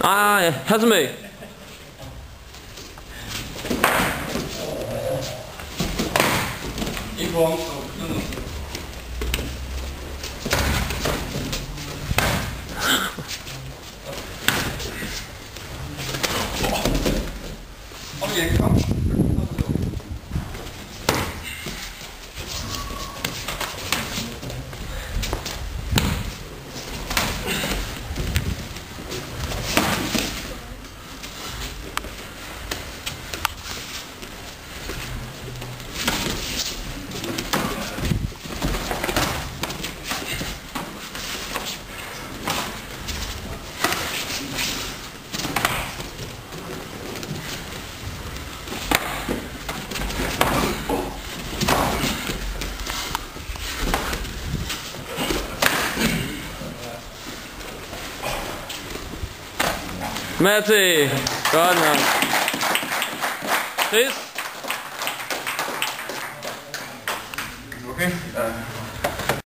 Ah, yeah. Has me. 이거 어, 얘가 Merci. on. Please. Okay. Uh,